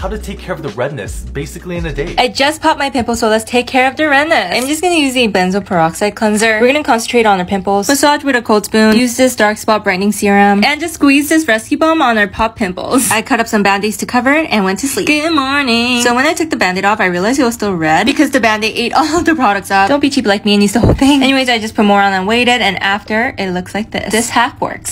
how to take care of the redness basically in a day. I just popped my pimple, so let's take care of the redness. I'm just gonna use a benzoyl peroxide cleanser. We're gonna concentrate on our pimples, massage with a cold spoon, use this dark spot brightening serum, and just squeeze this rescue balm on our pop pimples. I cut up some band-aids to cover it and went to sleep. Good morning. So when I took the band-aid off, I realized it was still red because the band-aid ate all of the products up. Don't be cheap like me and use the whole thing. Anyways, I just put more on and waited, and after, it looks like this. This half works.